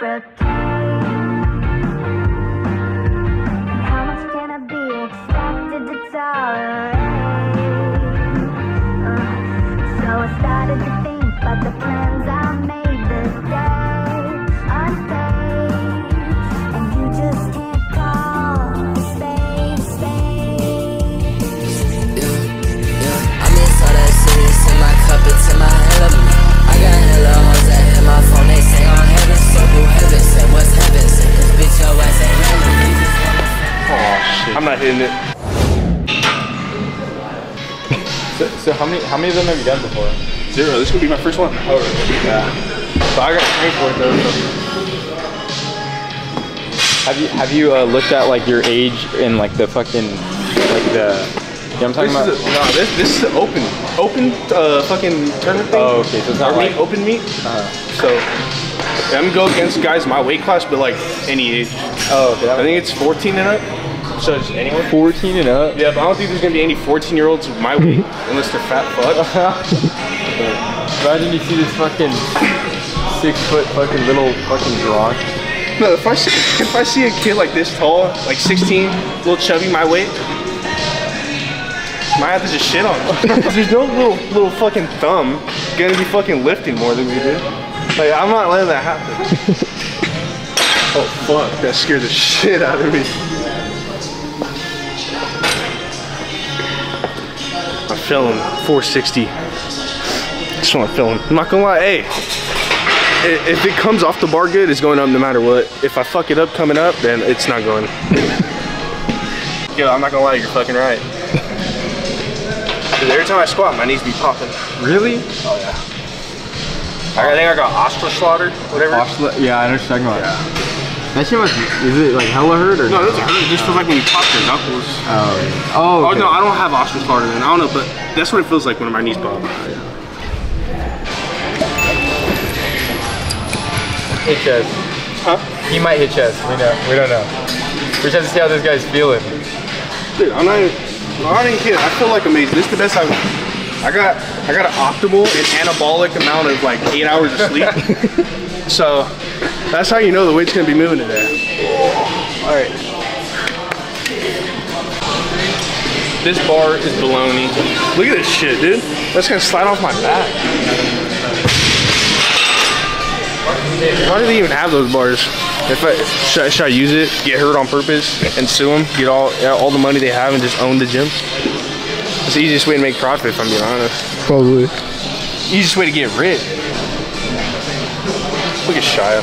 reciprocate. I'm not hitting it. So, so how many how many of them have you done before? Zero. This could be my first one. Oh, really? Yeah. So I got trained for it though. So. Have you have you uh, looked at like your age and like the fucking like the you know what I'm talking This about? is a, no, this this is an open open uh, fucking tournament thing. Oh, okay, so it's not Or meet, like- open meet. So I'm gonna go against guys my weight class, but like any age. oh, okay. I think it's 14 and up. So anyone. 14 and up. Yeah, but I don't think there's gonna be any 14 year olds my weight unless they're fat fuck. Imagine you see this fucking six foot fucking little fucking drunk. No, if I see if I see a kid like this tall, like 16, little chubby, my weight, might have to just shit on him. There's no little little fucking thumb gonna be fucking lifting more than we do. Like I'm not letting that happen. oh fuck, that scared the shit out of me. Feeling 460. Just want to feeling. I'm not gonna lie, hey. If it comes off the bar good, it's going up no matter what. If I fuck it up coming up, then it's not going. Yo, I'm not gonna lie, you're fucking right. 'Cause every time I squat, my knees be popping. Really? Oh yeah. I think I got Osterschlatter, whatever. Yeah, I know what you're talking about. That shit must, is it like hella hurt or No, it's doesn't hurt. It just feels like when you pop your knuckles. Oh, oh, Oh okay. no, I don't have Osterschlatter then. I don't know, but that's what it feels like when my knees pop. hit chest. Huh? He might hit chest. We know. We don't know. We just have to see how this guy's feeling. Dude, I'm not even, I'm not even kidding. I feel like amazing. This is the best I've. I got I got an optimal and anabolic amount of like eight hours of sleep. so that's how you know the weight's gonna be moving today. All right. This bar is baloney. Look at this shit, dude. That's gonna slide off my back. Why do they even have those bars? If I should, I- should I use it, get hurt on purpose, and sue them, get all all the money they have, and just own the gym? It's the easiest way to make profit, if I'm being honest. Probably. Easiest way to get rich. Look at Shaya.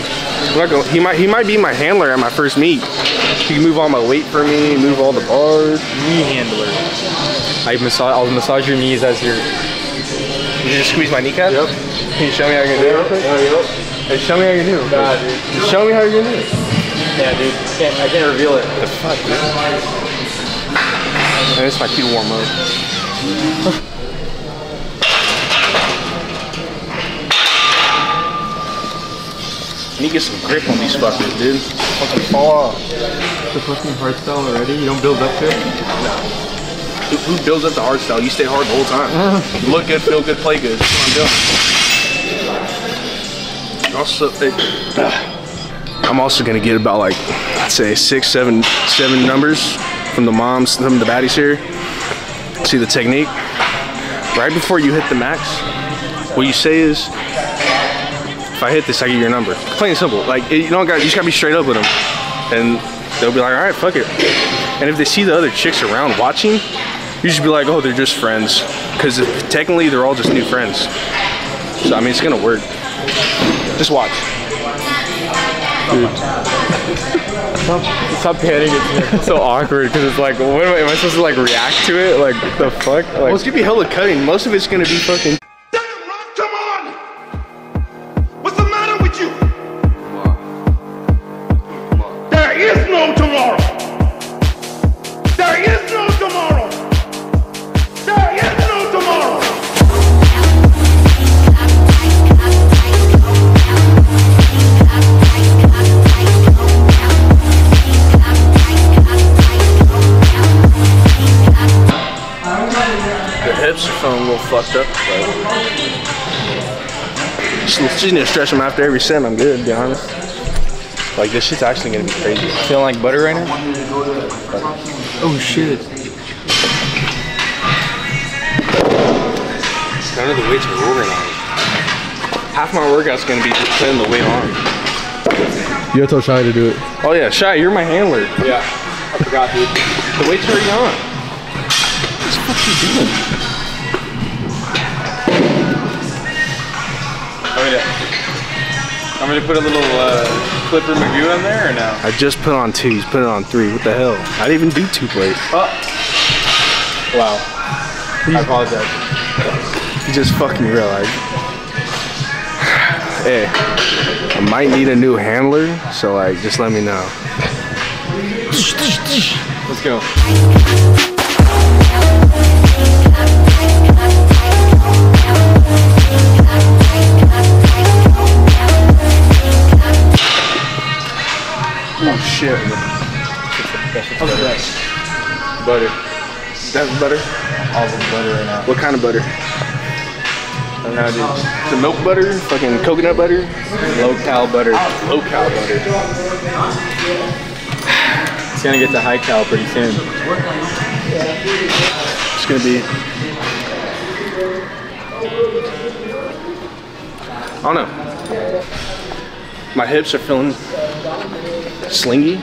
Gonna- he might he might be my handler at my first meet. He can move all my weight for me, move all the bars. Knee handler. I massage. I'll massage your knees as your. You just squeeze my kneecap? Yep. Can you show me how you're gonna do it real quick? Hey, show me how you're gonna do it. Nah, dude. Just show me how you're gonna do it. Yeah, dude. Can't, I can't reveal it. The fuck, dude? And is my cue warm up. I need to get some grip on these fuckers, dude. Fucking fall off. The fucking hard style already. You don't build up to it. Who, who builds up the hard style? You stay hard the whole time. Look good, feel good, play good. That's what I'm doing. Also, it- I'm also gonna get about like, I'd say six, seven, seven numbers from the moms, from the baddies here. See the technique. Right before you hit the max, what you say is, if I hit this, I get your number. Plain and simple. Like you don't got, you just gotta be straight up with them, and they'll be like, all right, fuck it. And if they see the other chicks around watching, you just be like, oh, they're just friends, because technically they're all just new friends. So I mean, it's gonna work. Just watch. Dude. Stop stop panicking. It's so awkward because it's like, what am I, am I supposed to like react to it? Like the fuck? Well, it's gonna be hella cutting. Most of it's gonna be fucking. Fucked up. But just, just need to stretch them after every set. I'm good, to be honest. Like this shit's actually gonna be crazy. Feeling like butter right now? Oh shit. None of the weights are organized. Half my workout's gonna be just putting the weight on. You have to tell Shy to do it. Oh yeah, Shy, you're my handler. Yeah. I forgot, dude. The weight's already on. What the fuck you doing? I'm gonna put a little uh, Clipper Magoo in there or no? I just put on two. He's put it on three. What the hell? I didn't even do two plates. Oh. Wow. I apologize. You just fucking realized. hey, I might need a new handler, so like, just let me know. Let's go. Oh shit. Butter. That's butter. All the butter right now. What kind of butter? I don't know, dude. The milk butter? Fucking coconut butter? Low cal butter. Low cal butter. It's gonna get to high cal pretty soon. It's gonna be. I don't know. My hips are feeling slingy.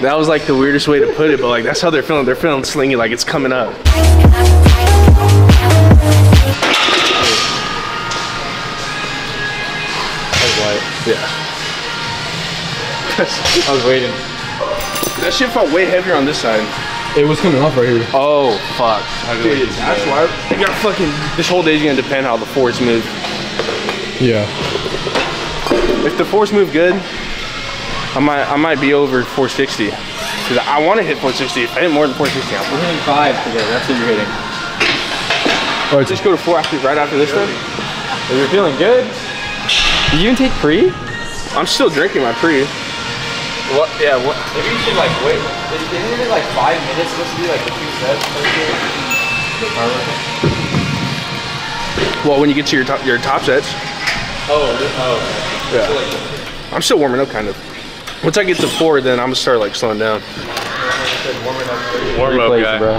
That was like the weirdest way to put it, but like that's how they're feeling. They're feeling slingy, like it's coming up. Yeah. I was waiting. That shit felt way heavier on this side. It was coming off right here. Oh fuck. Dude, that's why you got fucking this whole day's gonna depend how the force move. Yeah. If the force move good, I might I might be over 460. Cause I want to hit 460. If I hit more than 460, I'm We're hitting five today. That's what you're hitting. All right, just go to four after right after this then. If you're feeling good. Did you even take pre? I'm still drinking my pre. What? Yeah. What? Maybe you should like wait. Isn't it like five minutes supposed to be like the two sets? Well, when you get to your top your top sets, Oh, oh. yeah. I'm still warming up kind of. Once I get to four, then I'm gonna start like slowing down. Warm up, Plays, guy. bro.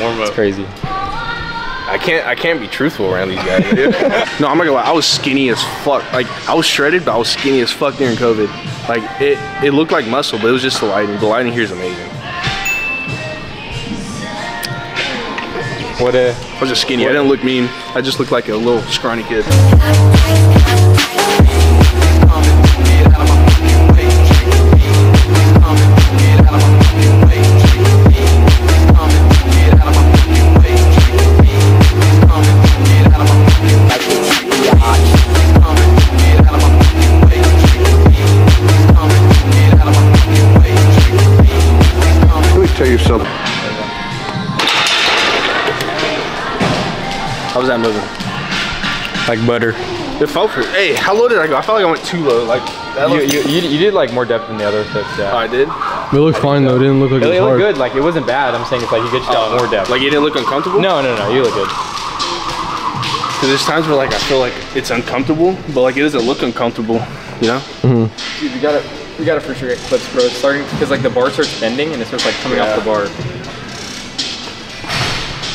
Warm up. It's crazy. I can't I can't be truthful around these guys. Dude. no, I'm not gonna lie. I was skinny as fuck. Like I was shredded, but I was skinny as fuck during COVID. Like it it looked like muscle, but it was just the lighting. The lighting here is amazing. What a. I was just skinny. I didn't look mean. I just looked like a little scrawny kid. Me tell. How was that moving? Like butter. It felt for. Hey, how low did I go? I felt like I went too low. Like that You, looked- you, you, you did like more depth than the other sets, yeah. I did. It looked fine though. It didn't look like it, it was it looked hard. good. Like it wasn't bad. I'm saying it's like you get you down more depth. Like it didn't look uncomfortable. no, no, no. You look good. Because there's times where like I feel like it's uncomfortable, but like it doesn't look uncomfortable. You know? Hmm. Dude, you gotta, you gotta for sure get clips, bro. It's starting because like the bar starts bending and it starts like coming Yeah. off the bar.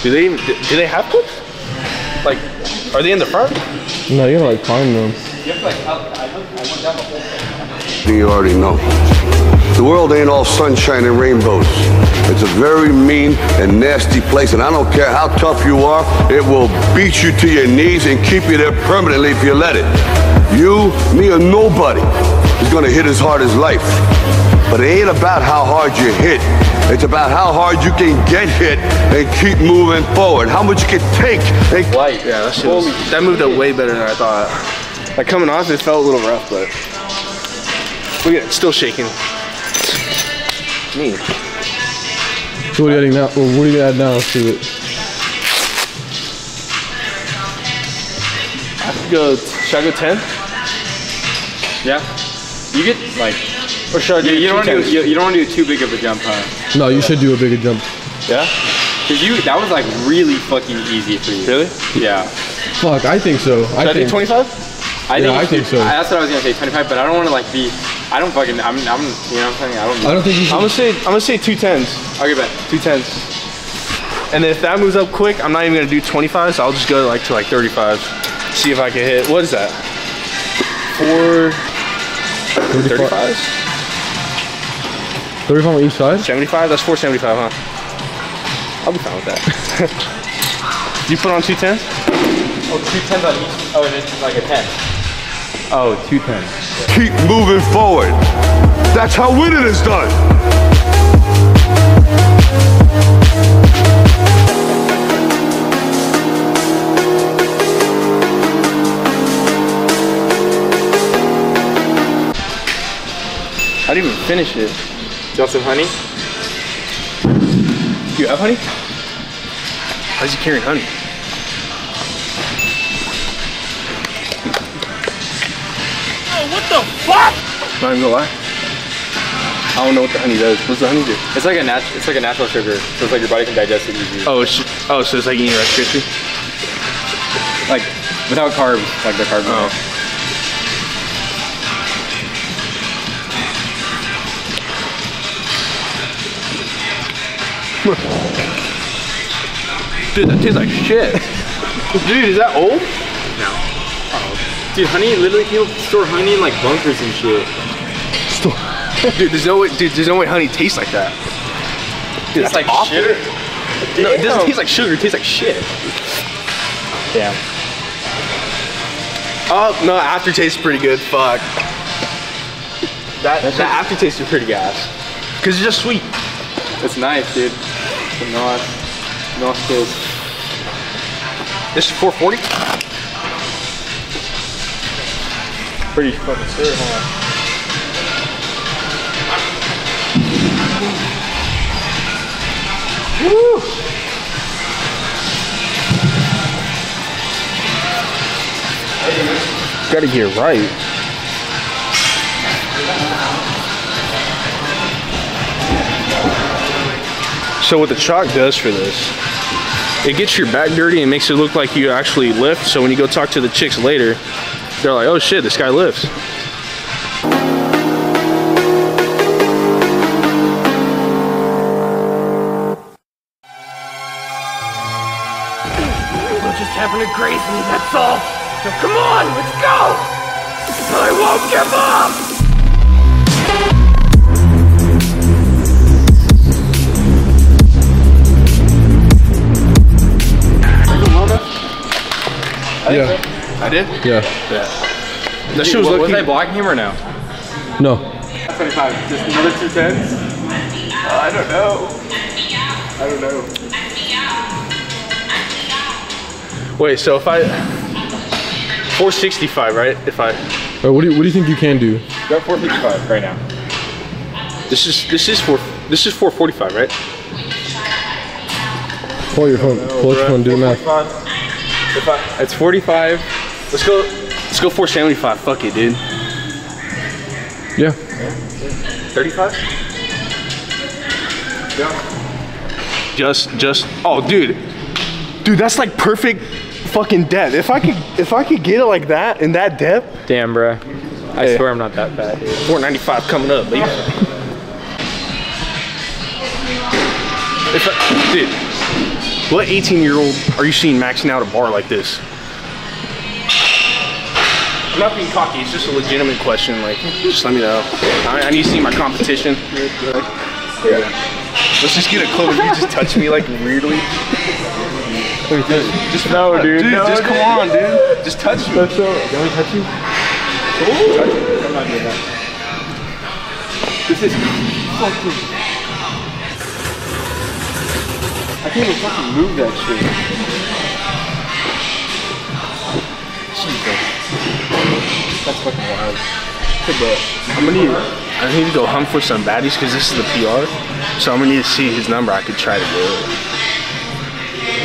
Do they even? Do, do they have clips? Like, are they in the front? No, you gotta like find them. You already know. The world ain't all sunshine and rainbows. It's a very mean and nasty place, and I don't care how tough you are, it will beat you to your knees and keep you there permanently if you let it. You, me, or nobody is gonna hit as hard as life. But it ain't about how hard you hit. It's about how hard you can get hit and keep moving forward. How much you can take and Light. Yeah, that shit. Was, that moved up way better than I thought. Like coming off, it felt a little rough, but look at it, still shaking. Me. So what are you adding now? Well, what are you gonna add now to it? I could go. Should I go ten? Yeah. You get like, or should I do? You, you don't want to do. You, you don't want to do too big of a jump, huh? No, you should do a bigger jump. Yeah. Cause you that was like really fucking easy for you. Really? Yeah. Fuck, I think so. I Should I do think. twenty-five? I Yeah, think, I think so. That's what I was gonna say, 25. But I don't want to like be. I don't fucking. I'm. I'm. You know what I'm saying? I don't. I don't think you should. I'm gonna say I'm gonna say two tens. I'll get back. Two tens. And then if that moves up quick, I'm not even gonna do 25, so I'll just go like to like 35. See if I can hit. What is that? Four 35, 35? 35 on each side? 75? That's 475, huh? I'll be fine with that. you put on two tens? Oh, two tens on each. Oh, and it's like a ten. Oh, two tens. Keep moving forward. That's how winning is done. I didn't even finish it. You want some honey? Do you have honey? Why's he carrying honey? Oh, what the fuck? Not even gonna lie. I don't know what the honey does. What's the honey do? It's like a nat. It's like a natural sugar, so it's like your body can digest it easier. Oh, it's oh, so it's like eating Rice Krispie. Like without carbs, like the carbs. Oh. Dude, that tastes like shit. Dude, is that old? No. Dude, honey. Literally, people store honey in like bunkers and shit. Store. Dude, there's no way. Dude, there's no way honey tastes like that. Dude, It's that's like awful. shit. No, it doesn't taste like sugar. It tastes like shit. Damn. Oh no, aftertaste is pretty good. Fuck. That that aftertaste is pretty gas. Cause it's just sweet. It's nice, dude. It's nice. Nice taste. This is 440. Pretty fucking sure, huh? Gotta get right. So what the chalk does for this, it gets your back dirty and makes it look like you actually lift. So when you go talk to the chicks later, they're like, oh shit, this guy lifts. We're just having a crazy, that's all. So come on, let's go! I won't give up! Yeah. I did? Yeah. That shit was was, was looking. I blocking him or no? No. 25. Just another two tens? Uh, I don't know. I don't know. Wait, so if I 465, right? If I Alright, what do you what do you think you can do? You're 455 right now. this is this is four this is 445, right? Pull your phone. Pull your phone. Do the math. If I, It's 45. let's go let's go 475. Fuck it, dude. Yeah. 35? Yeah. Just, just, oh, dude, dude, that's like perfect fucking depth. If I could, if I could get it like that in that depth, Damn, bruh. I Yeah. swear I'm not that bad, dude. 495 coming up, baby. If I, dude, what 18 year old are you seeing maxing out a bar like this? I'm not being cocky. It's just a legitimate question. Like, just let me know. I, I need to see my competition. Yeah. Let's just get a close. You just touch me like weirdly. Just No, dude, Dude, no, just come on, dude. Just touch me. Let me touch you? I'm not doing that. This is fucking. I can't even fucking move that shit. Jesus. That's fucking wild. But I'm gonna need. I need to go hunt for some baddies because this is the PR. So I'm gonna need to see his number. I could try to do it.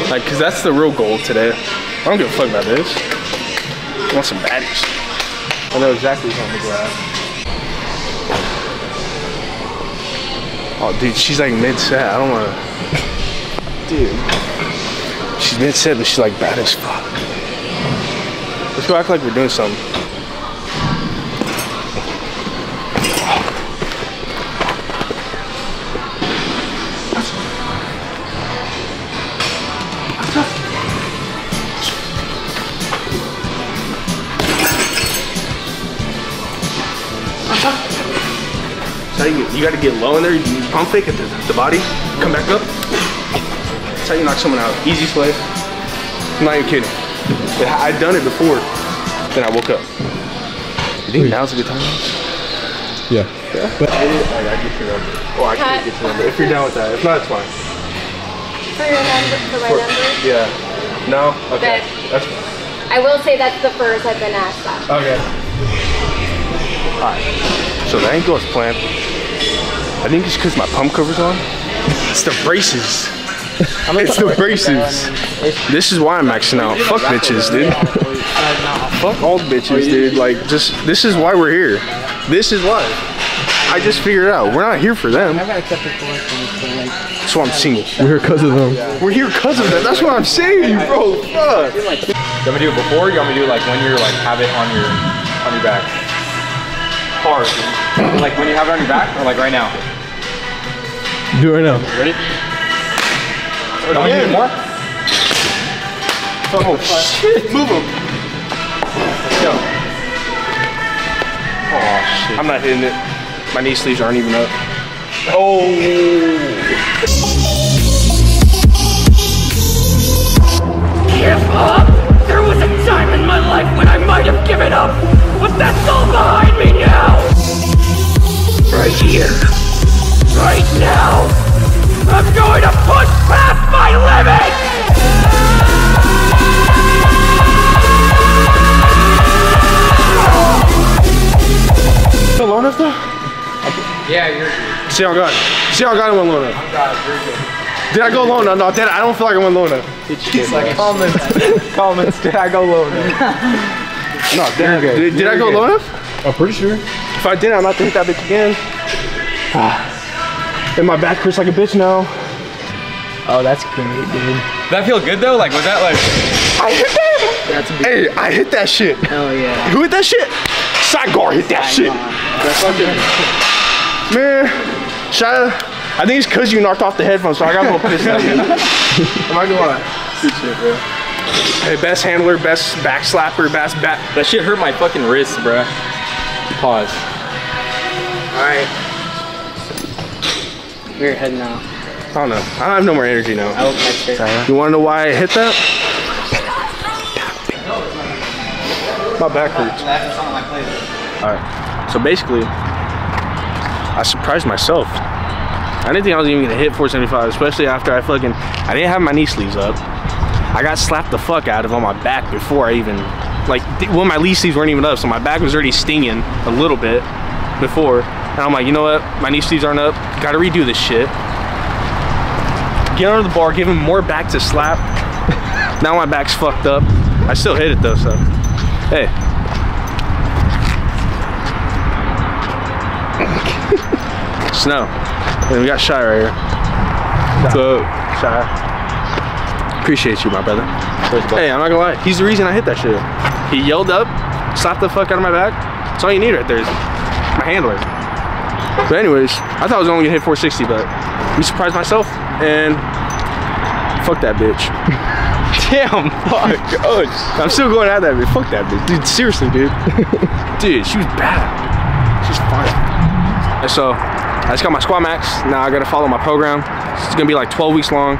Like, cause that's the real goal today. I don't give a fuck about this. I want some baddies. I know exactly who I'm gonna grab. Oh, dude, she's like mid set. I don't wanna dude. She's been said, but she's like bad as fuck. Let's go act like we're doing something. So you, you gotta get low in there, you pump fake at the, the body, come back up. That's how you knock someone out. Easy slay. I'm not even kidding. Yeah, I'd done it before, then I woke up. You think now's a good time? Yeah. But I, I get your number. Or I can't get your number. If you're down with that. If not, it's fine. For your number, for my number. Yeah. No? Okay. That- That's fine. I will say that's the first I've been asked that. Okay. Alright. So that ain't go as planned. I think it's because my pump cover's on. It's the braces. It's the braces. This is why I'm maxing out. Fuck bitches, dude. Fuck all bitches, dude. Like, just, this is why we're here. This is why. I just figured it out. We're not here for them. That's why I'm single. we're here because of them. We're here because of them. That's what I'm saying, bro. Fuck. You want me to do it before? You want me to do it like when you're like have it on your on your back? Hard. like when you have it on your back or like right now? Do it right now. Ready? Don't you need more? Oh, shit. Move them. Let's go. Oh, shit. I'm not hitting it. My knee sleeves aren't even up. Oh. Give up? There was a time in my life when I might have given up, but that's all behind me now. Right here, right now, I'm going to push past my limits! Still low enough? Yeah, you're See how I got See how I got it went low enough. Did I go low enough? No, did I, I don't feel like I went low enough. He's like comments. comments. Did I go low enough? No, did, did, did I go low enough? I'm pretty sure. If I didn't, I'm not to hit that bitch again. Ah. And my back hurts like a bitch now. Oh, that's great, dude. Did that feel good though? Like was that like? I hit that. That's big. Hey, I hit that shit. Hell yeah. Who hit that shit? Sigar hit that shit. That's Man, shout out. I think it's cause you knocked off the headphones, so I got a little pissed at you. Am I gonna lie? Good shit, bro. Hey, best handler, best back slapper, best back. That shit hurt my fucking wrist, bruh. Pause. Alright. We're heading out. I don't know. I don't have no more energy now. I will catch it. You wanna know why I hit that? My back hurts. Alright. So basically, I surprised myself. I didn't think I was even gonna hit 475, especially after I fucking I didn't have my knee sleeves up. I got slapped the fuck out of on my back before I even like th- well my knee sleeves weren't even up, so my back was already stinging a little bit before. And I'm like, you know what? My knee sleeves aren't up. Gotta redo this shit. Get under the bar, give him more back to slap. now my back's fucked up. I still hit it though, so hey. Snow. And we got Shy right here. What's up? Shy. Appreciate you, my brother. Hey, I'm not gonna lie. He's the reason I hit that shit. He yelled up, slapped the fuck out of my back. That's all you need right there is my handler. But anyways, I thought I was only gonna hit 460, but we surprised myself and fuck that bitch. Damn, fuck. Oh, I'm still going at that bitch. Fuck that bitch. Dude, seriously, dude. dude, she was bad. She's fine. And so I just got my squat max. Now I gotta follow my program. It's gonna be like 12 weeks long.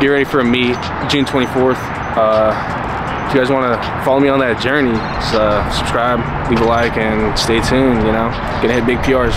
Get ready for a meet, June 24th. Uh, if you guys wanna follow me on that journey, uh, subscribe, leave a like, and stay tuned, you know? Gonna hit big PRs.